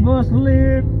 never sleep.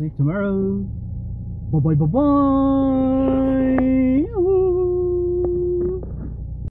See you tomorrow. Bye bye bye bye.